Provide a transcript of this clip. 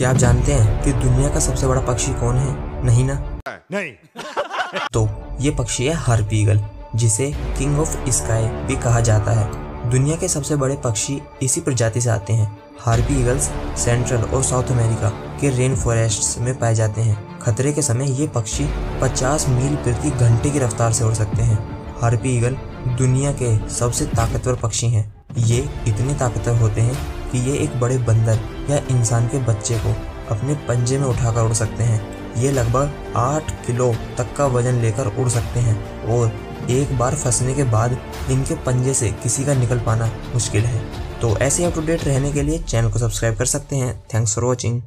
क्या आप जानते हैं कि दुनिया का सबसे बड़ा पक्षी कौन है? नहीं ना? नहीं। तो ये पक्षी है हार्पी ईगल जिसे किंग ऑफ़ स्काई भी कहा जाता है। दुनिया के सबसे बड़े पक्षी इसी प्रजाति से आते हैं। हार्पी ईगल्स सेंट्रल और साउथ अमेरिका के रेन फॉरेस्ट में पाए जाते हैं। खतरे के समय ये पक्षी 50 मील प्रति घंटे की रफ्तार से उड़ सकते हैं। हार्पी ईगल दुनिया के सबसे ताकतवर पक्षी हैं। ये इतने ताकतवर होते हैं कि ये एक बड़े बंदर या इंसान के बच्चे को अपने पंजे में उठाकर उड़ सकते हैं। ये लगभग आठ किलो तक का वज़न लेकर उड़ सकते हैं और एक बार फंसने के बाद इनके पंजे से किसी का निकल पाना मुश्किल है। तो ऐसे अप रहने के लिए चैनल को सब्सक्राइब कर सकते हैं। Thanks for watching